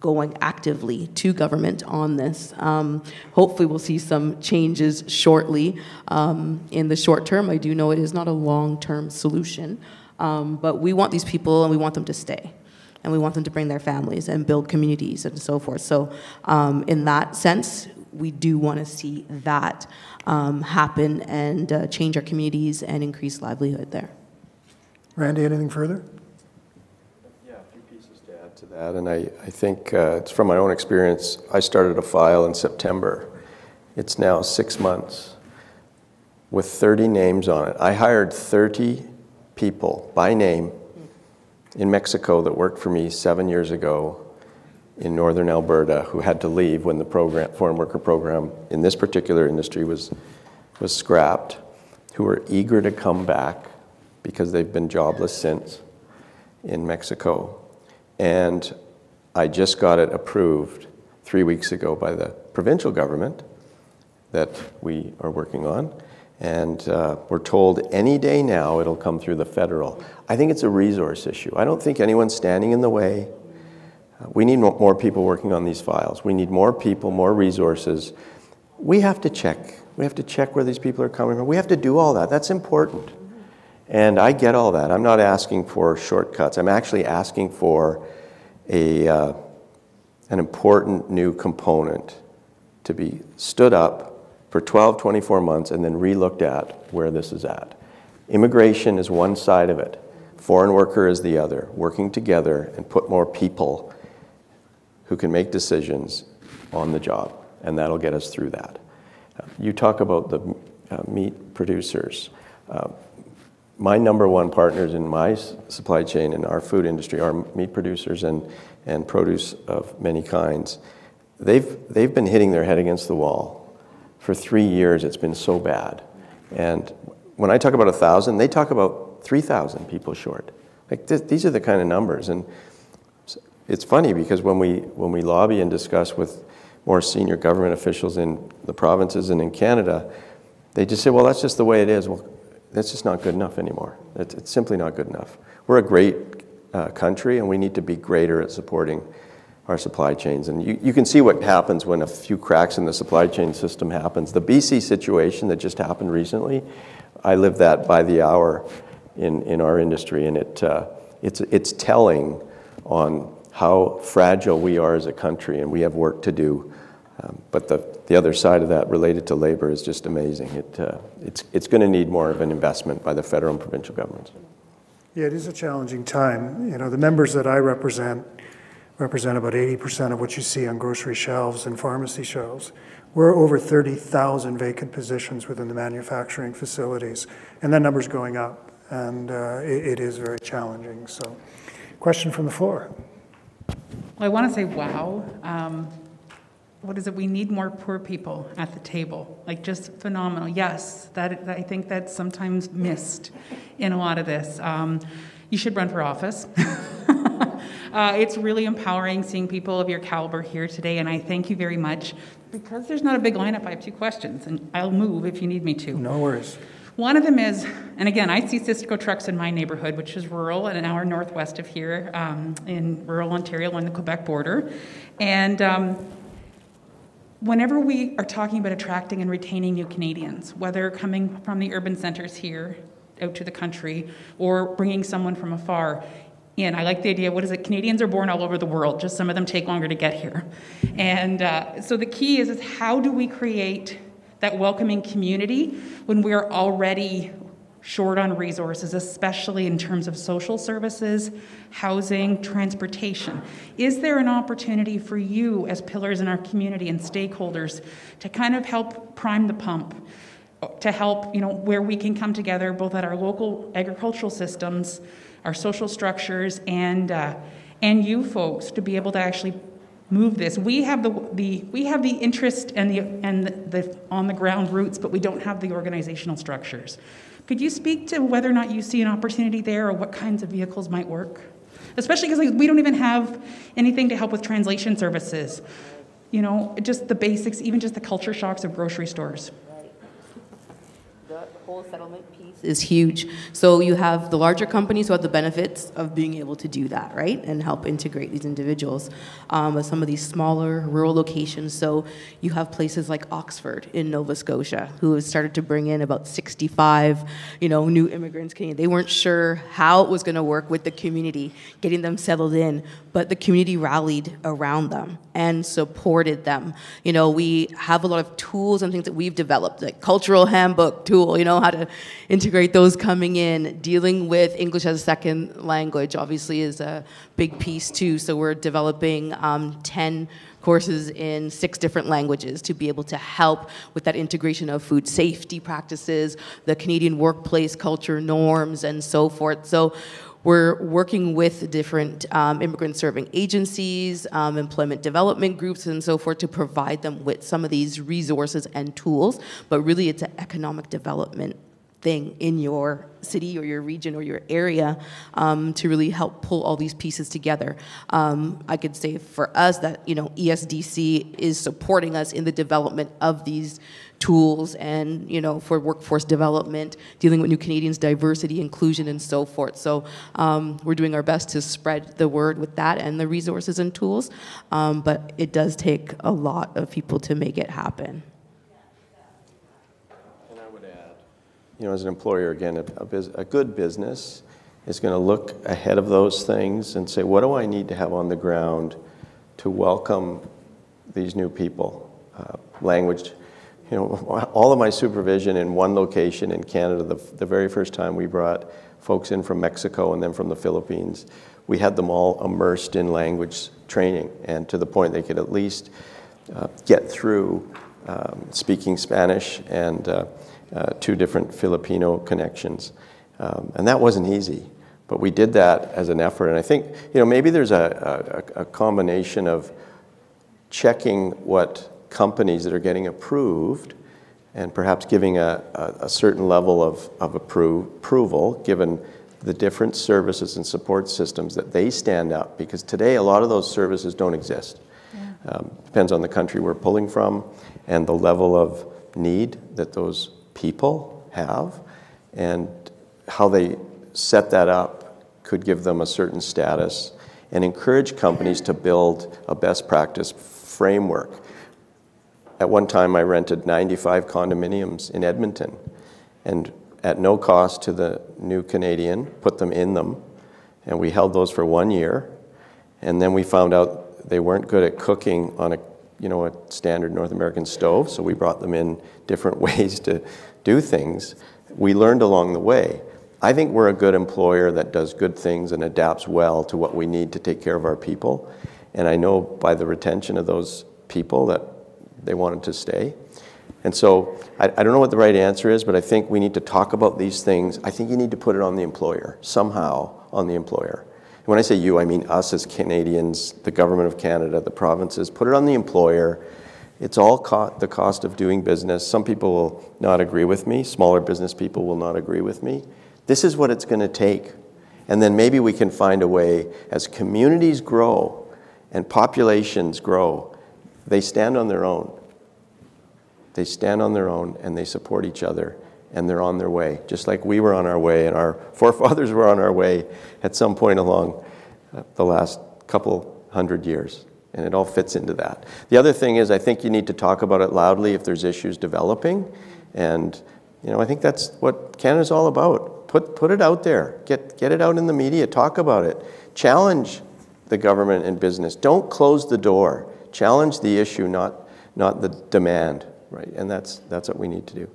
going actively to government on this. Um, hopefully, we'll see some changes shortly. Um, in the short term, I do know it is not a long term solution, um, but we want these people and we want them to stay. And we want them to bring their families and build communities and so forth. So, um, in that sense, we do want to see that um, happen and uh, change our communities and increase livelihood there. Randy, anything further? Yeah, a few pieces to add to that, and I, I think uh, it's from my own experience. I started a file in September. It's now six months with 30 names on it. I hired 30 people by name in Mexico that worked for me seven years ago in northern Alberta who had to leave when the program, foreign worker program in this particular industry was, was scrapped, who were eager to come back because they've been jobless since in Mexico. And I just got it approved three weeks ago by the provincial government that we are working on. And uh, we're told any day now it'll come through the federal. I think it's a resource issue. I don't think anyone's standing in the way. Uh, we need more people working on these files. We need more people, more resources. We have to check. We have to check where these people are coming from. We have to do all that. That's important. And I get all that. I'm not asking for shortcuts. I'm actually asking for a, uh, an important new component to be stood up for 12, 24 months and then re-looked at where this is at. Immigration is one side of it. Foreign worker is the other, working together and put more people who can make decisions on the job, and that'll get us through that. You talk about the uh, meat producers. Uh, my number one partners in my supply chain in our food industry are meat producers and, and produce of many kinds. They've, they've been hitting their head against the wall. For three years, it's been so bad. And when I talk about 1,000, they talk about 3,000 people short. Like th these are the kind of numbers. And it's funny because when we, when we lobby and discuss with more senior government officials in the provinces and in Canada, they just say, well, that's just the way it is. Well, that's just not good enough anymore. It's, it's simply not good enough. We're a great uh, country, and we need to be greater at supporting our supply chains. And you, you can see what happens when a few cracks in the supply chain system happens. The BC situation that just happened recently, I live that by the hour in, in our industry, and it, uh, it's, it's telling on how fragile we are as a country, and we have work to do. Um, but the, the other side of that related to labor is just amazing. It, uh, it's it's going to need more of an investment by the federal and provincial governments. Yeah, it is a challenging time. You know, the members that I represent represent about 80% of what you see on grocery shelves and pharmacy shelves. We're over 30,000 vacant positions within the manufacturing facilities, and that number's going up, and uh, it, it is very challenging. So, question from the floor. Well, I want to say wow. Um, what is it? We need more poor people at the table. Like just phenomenal. Yes, that I think that's sometimes missed in a lot of this. Um, you should run for office. uh, it's really empowering seeing people of your caliber here today, and I thank you very much. Because there's not a big lineup, I have two questions, and I'll move if you need me to. No worries. One of them is, and again, I see Sysco trucks in my neighborhood, which is rural and an hour northwest of here um, in rural Ontario on the Quebec border. And um, whenever we are talking about attracting and retaining new Canadians, whether coming from the urban centers here out to the country or bringing someone from afar in, I like the idea, what is it? Canadians are born all over the world, just some of them take longer to get here. And uh, so the key is, is how do we create that welcoming community when we're already short on resources, especially in terms of social services, housing, transportation. Is there an opportunity for you as pillars in our community and stakeholders to kind of help prime the pump? To help, you know, where we can come together both at our local agricultural systems, our social structures, and uh, and you folks to be able to actually move this. We have the, the we have the interest and the and the, the on the ground roots, but we don't have the organizational structures. Could you speak to whether or not you see an opportunity there or what kinds of vehicles might work? Especially because like, we don't even have anything to help with translation services. You know, just the basics, even just the culture shocks of grocery stores. That, whole settlement is huge. So you have the larger companies who have the benefits of being able to do that, right, and help integrate these individuals. Um, some of these smaller rural locations, so you have places like Oxford in Nova Scotia, who has started to bring in about 65, you know, new immigrants. They weren't sure how it was going to work with the community, getting them settled in, but the community rallied around them and supported them. You know, we have a lot of tools and things that we've developed, like cultural handbook tool, you know, how to integrate those coming in. Dealing with English as a second language obviously is a big piece too. So we're developing um, 10 courses in six different languages to be able to help with that integration of food safety practices, the Canadian workplace culture norms, and so forth. So we're working with different um, immigrant serving agencies, um, employment development groups, and so forth to provide them with some of these resources and tools. But really, it's an economic development thing in your city or your region or your area um, to really help pull all these pieces together. Um, I could say for us that you know ESDC is supporting us in the development of these tools and you know for workforce development, dealing with new Canadians, diversity, inclusion, and so forth. So um, we're doing our best to spread the word with that and the resources and tools, um, but it does take a lot of people to make it happen. And I would add, you know, as an employer, again, a, a, a good business is going to look ahead of those things and say, what do I need to have on the ground to welcome these new people? Uh, language you know, all of my supervision in one location in Canada, the, the very first time we brought folks in from Mexico and then from the Philippines, we had them all immersed in language training and to the point they could at least uh, get through um, speaking Spanish and uh, uh, two different Filipino connections. Um, and that wasn't easy, but we did that as an effort. And I think, you know, maybe there's a, a, a combination of checking what companies that are getting approved and perhaps giving a, a, a certain level of, of appro approval given the different services and support systems that they stand up because today a lot of those services don't exist. Yeah. Um, depends on the country we're pulling from and the level of need that those people have and how they set that up could give them a certain status and encourage companies to build a best practice framework. At one time, I rented 95 condominiums in Edmonton, and at no cost to the new Canadian, put them in them, and we held those for one year, and then we found out they weren't good at cooking on a you know a standard North American stove, so we brought them in different ways to do things. We learned along the way. I think we're a good employer that does good things and adapts well to what we need to take care of our people. And I know by the retention of those people that they wanted to stay. And so I, I, don't know what the right answer is, but I think we need to talk about these things. I think you need to put it on the employer, somehow on the employer. And when I say you, I mean us as Canadians, the government of Canada, the provinces. Put it on the employer. It's all co the cost of doing business. Some people will not agree with me. Smaller business people will not agree with me. This is what it's going to take. And then maybe we can find a way as communities grow and populations grow they stand on their own. They stand on their own and they support each other and they're on their way, just like we were on our way and our forefathers were on our way at some point along the last couple hundred years. And it all fits into that. The other thing is, I think you need to talk about it loudly if there's issues developing. And, you know, I think that's what Canada's all about. Put, put it out there, get, get it out in the media, talk about it, challenge the government and business. Don't close the door. Challenge the issue, not, not the demand, right? And that's, that's what we need to do.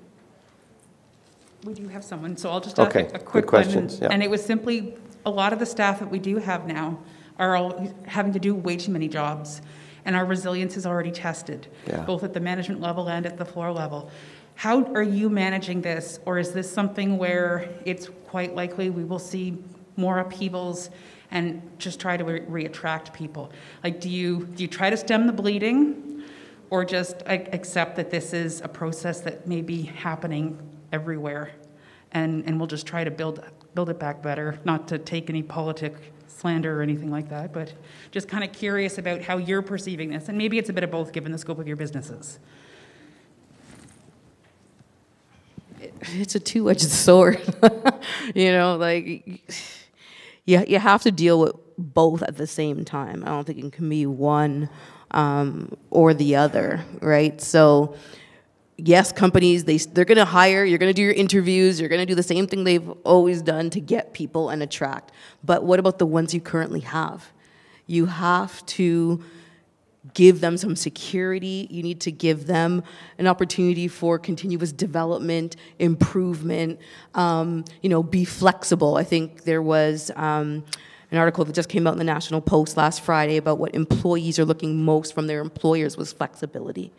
We do have someone, so I'll just okay. ask a, a quick question. Yeah. And it was simply a lot of the staff that we do have now are all having to do way too many jobs, and our resilience is already tested, yeah. both at the management level and at the floor level. How are you managing this, or is this something where it's quite likely we will see more upheavals and just try to re- reattract people? Like, do you do you try to stem the bleeding, or just accept that this is a process that may be happening everywhere, and and we'll just try to build build it back better? Not to take any politic slander or anything like that, but just kind of curious about how you're perceiving this, and maybe it's a bit of both given the scope of your businesses. it's a two-edged sword. you know, like you, you have to deal with both at the same time. I don't think it can be one um, or the other, right? So yes, companies, they, they're gonna hire, you're gonna do your interviews, you're gonna do the same thing they've always done to get people and attract. But what about the ones you currently have? You have to give them some security. You need to give them an opportunity for continuous development, improvement, um, you know, be flexible. I think there was um, an article that just came out in the National Post last Friday about what employees are looking most from their employers was flexibility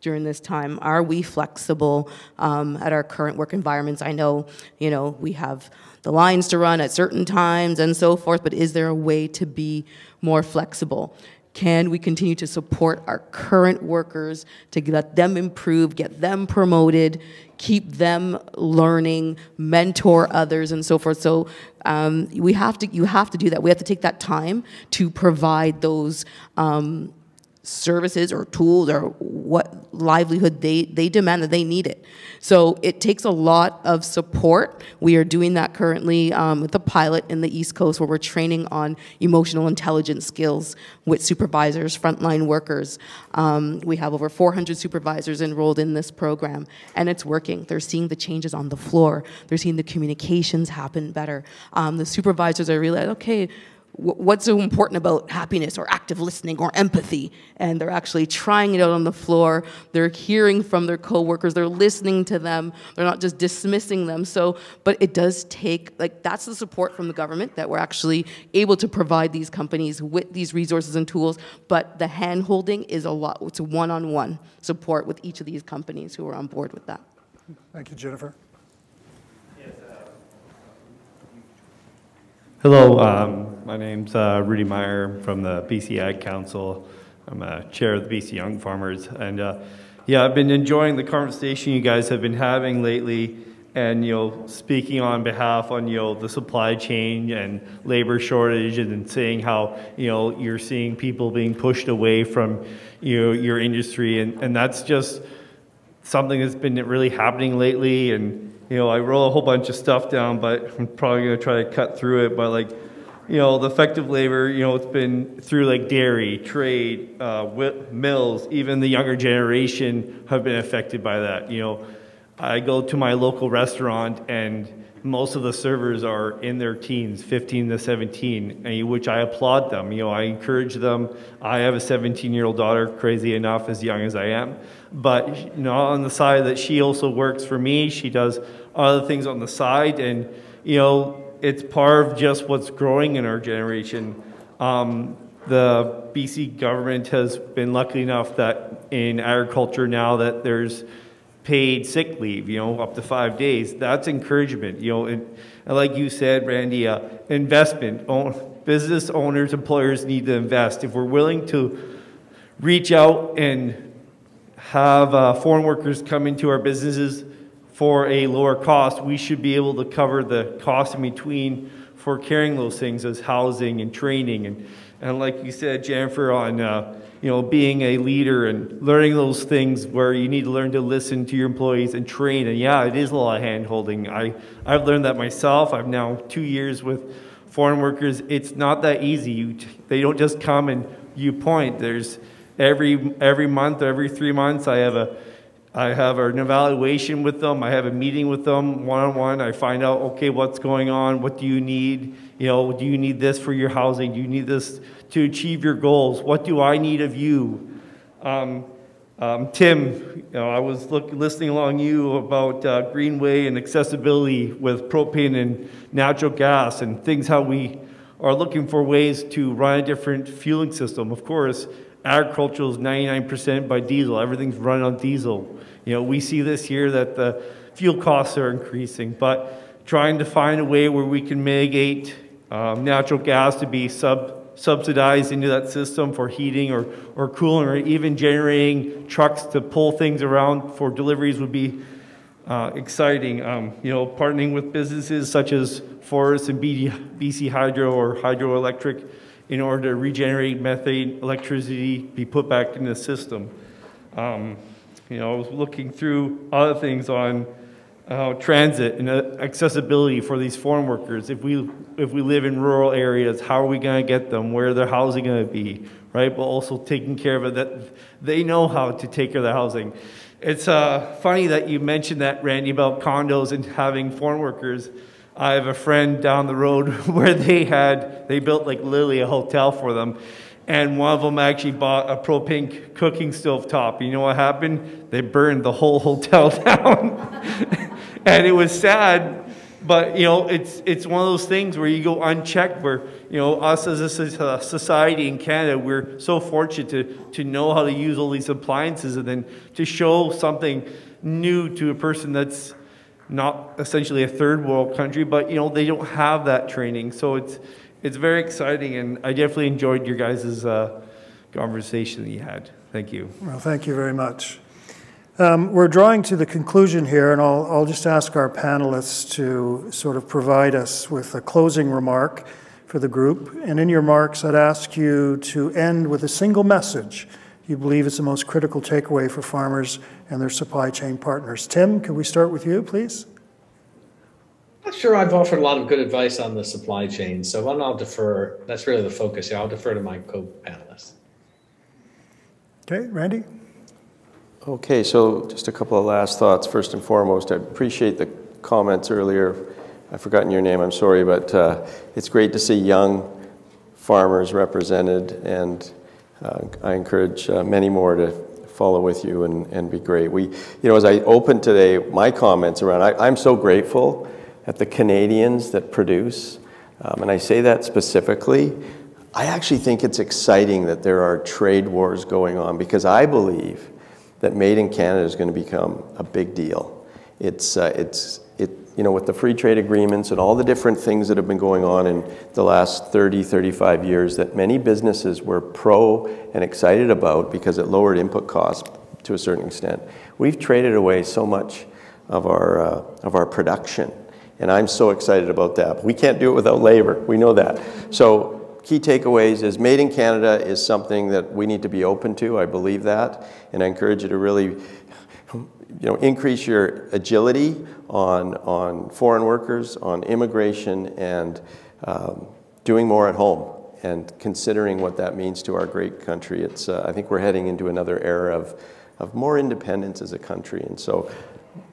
during this time? Are we flexible um, at our current work environments? I know, you know, we have the lines to run at certain times and so forth, but is there a way to be more flexible? Can we continue to support our current workers to let them improve, get them promoted, keep them learning, mentor others, and so forth? So um, we have to, you have to do that. We have to take that time to provide those um, services or tools or what livelihood they, they demand that they need it. So it takes a lot of support. We are doing that currently um, with a pilot in the East Coast where we're training on emotional intelligence skills with supervisors, frontline workers. Um, we have over 400 supervisors enrolled in this program and it's working. They're seeing the changes on the floor. They're seeing the communications happen better. Um, the supervisors are realizing, okay, what's so important about happiness or active listening or empathy? And they're actually trying it out on the floor. They're hearing from their coworkers. They're listening to them. They're not just dismissing them. So but it does take like that's the support from the government that we're actually able to provide these companies with these resources and tools. But the hand holding is a lot it's one-on-one -on -one support with each of these companies who are on board with that. Thank you jennifer. Hello, um, my name's uh, Rudy Meyer from the BC Ag Council. I'm a chair of the BC Young Farmers. And uh, yeah, I've been enjoying the conversation you guys have been having lately and, you know, speaking on behalf on, you know, the supply chain and labor shortage and saying how, you know, you're seeing people being pushed away from, you know, your industry. And, and that's just something that's been really happening lately. And, you know, I roll a whole bunch of stuff down, but I'm probably going to try to cut through it. But like, you know, the effective labor, you know, it's been through like dairy, trade, uh, mills, even the younger generation have been affected by that. You know, I go to my local restaurant and most of the servers are in their teens, 15 to 17, and which I applaud them. You know, I encourage them. I have a 17 year old daughter, crazy enough, as young as I am. But, you know, on the side that she also works for me, she does other things on the side. And, you know, it's part of just what's growing in our generation. Um, the BC government has been lucky enough that in agriculture now that there's paid sick leave, you know, up to five days. That's encouragement, you know. And, and like you said, Randy, uh, investment. Business owners, employers need to invest. If we're willing to reach out and have uh, foreign workers come into our businesses for a lower cost, we should be able to cover the cost in between for carrying those things as housing and training. And, and like you said, Jennifer, on uh, you know, being a leader and learning those things where you need to learn to listen to your employees and train. And yeah, it is a lot of hand holding. I, I've learned that myself. I've now two years with foreign workers. It's not that easy. You, they don't just come and you point. There's every, every month, every three months, I have a I have an evaluation with them. I have a meeting with them one on one. I find out, okay, what's going on? What do you need? You know, do you need this for your housing? Do you need this to achieve your goals? What do I need of you? Um, um, Tim, you know, I was look, listening along you about uh, Greenway and accessibility with propane and natural gas and things how we are looking for ways to run a different fueling system. Of course, agriculture is 99% by diesel. Everything's run on diesel. You know, we see this year that the fuel costs are increasing, but trying to find a way where we can mitigate um, natural gas to be sub subsidized into that system for heating or, or cooling or even generating trucks to pull things around for deliveries would be uh, exciting. Um, you know, partnering with businesses such as Fortis and BC Hydro or Hydroelectric in order to regenerate methane electricity be put back in the system. Um, you know, I was looking through other things on uh, transit and accessibility for these foreign workers. If we if we live in rural areas, how are we going to get them? Where their housing going to be, right? But also taking care of it that they know how to take care of their housing. It's uh, funny that you mentioned that, Randy, about condos and having foreign workers. I have a friend down the road where they had they built like literally a hotel for them, and one of them actually bought a propane cooking stove top. You know what happened? They burned the whole hotel down, and it was sad. But you know, it's it's one of those things where you go unchecked. Where you know, us as a society in Canada, we're so fortunate to to know how to use all these appliances, and then to show something new to a person that's not essentially a third world country, but you know they don't have that training. So it's it's very exciting, and I definitely enjoyed your guys' uh, conversation that you had. Thank you. Well, thank you very much. Um, we're drawing to the conclusion here, and I'll, I'll just ask our panelists to sort of provide us with a closing remark for the group. And in your remarks, I'd ask you to end with a single message you believe is the most critical takeaway for farmers and their supply chain partners. Tim, can we start with you, please? Not sure I've offered a lot of good advice on the supply chain, so I'll defer. That's really the focus here. I'll defer to my co-panelists. Okay, Randy? Okay, so just a couple of last thoughts. First and foremost, I appreciate the comments earlier. I've forgotten your name, I'm sorry, but uh, it's great to see young farmers represented and uh, I encourage uh, many more to follow with you and, and be great. We, you know, as I opened today, my comments around, I, am so grateful at the Canadians that produce, um, and I say that specifically. I actually think it's exciting that there are trade wars going on because I believe that made in Canada is going to become a big deal. It's, uh, it's, it, you know, with the free trade agreements and all the different things that have been going on in the last 30, 35 years that many businesses were pro and excited about because it lowered input costs to a certain extent. We've traded away so much of our, uh, of our production, and I'm so excited about that. we can't do it without labor, we know that. So key takeaways is made in Canada is something that we need to be open to, I believe that, and I encourage you to really you know, increase your agility on, on foreign workers, on immigration, and um, doing more at home and considering what that means to our great country. It's, uh, I think we're heading into another era of, of more independence as a country. And so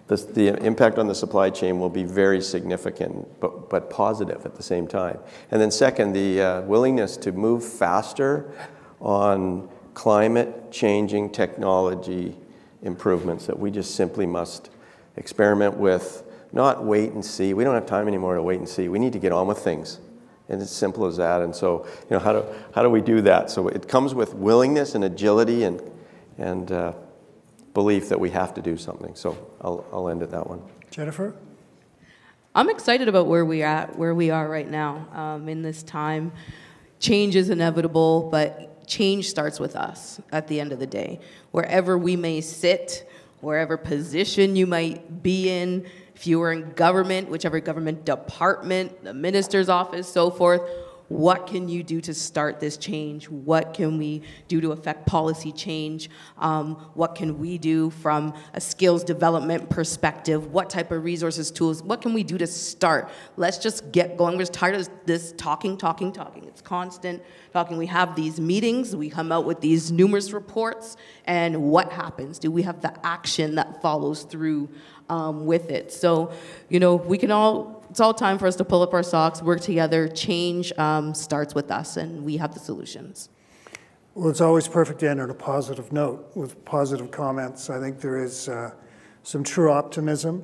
this, the impact on the supply chain will be very significant, but, but positive at the same time. And then second, the uh, willingness to move faster on climate changing technology improvements that we just simply must experiment with, not wait and see. We don't have time anymore to wait and see. We need to get on with things. And it's simple as that. And so, you know, how do, how do we do that? So it comes with willingness and agility and, and uh, belief that we have to do something. So I'll, I'll end at that one. Jennifer? I'm excited about where we are at, where we are right now um, in this time. Change is inevitable, but change starts with us at the end of the day. Wherever we may sit, wherever position you might be in, if you are in government, whichever government department, the minister's office, so forth, what can you do to start this change? What can we do to affect policy change? Um, what can we do from a skills development perspective? What type of resources, tools, what can we do to start? Let's just get going. We're tired of this talking, talking, talking. It's constant talking. We have these meetings, we come out with these numerous reports, and what happens? Do we have the action that follows through um, with it? So, you know, we can all it's all time for us to pull up our socks, work together. Change um, starts with us, and we have the solutions. Well, it's always perfect to end on a positive note with positive comments. I think there is uh, some true optimism.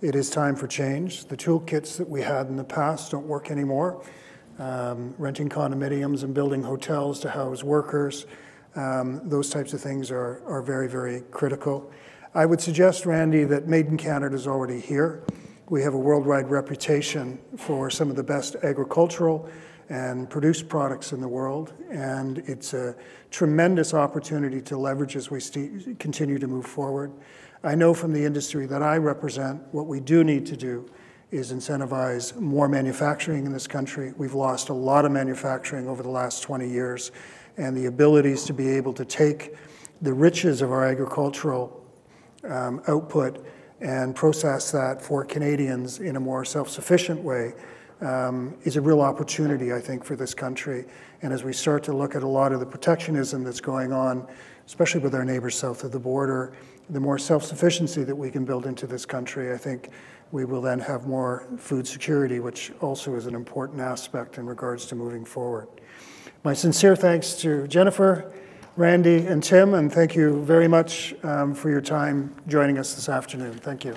It is time for change. The toolkits that we had in the past don't work anymore. Um, renting condominiums and building hotels to house workers, um, those types of things are, are very, very critical. I would suggest, Randy, that Made in Canada is already here. We have a worldwide reputation for some of the best agricultural and produced products in the world, and it's a tremendous opportunity to leverage as we continue to move forward. I know from the industry that I represent, what we do need to do is incentivize more manufacturing in this country. We've lost a lot of manufacturing over the last 20 years, and the abilities to be able to take the riches of our agricultural um, output and process that for Canadians in a more self-sufficient way um, is a real opportunity, I think, for this country. And as we start to look at a lot of the protectionism that's going on, especially with our neighbors south of the border, the more self-sufficiency that we can build into this country, I think we will then have more food security, which also is an important aspect in regards to moving forward. My sincere thanks to Jennifer, Randy, and Tim, and thank you very much um, for your time joining us this afternoon. Thank you.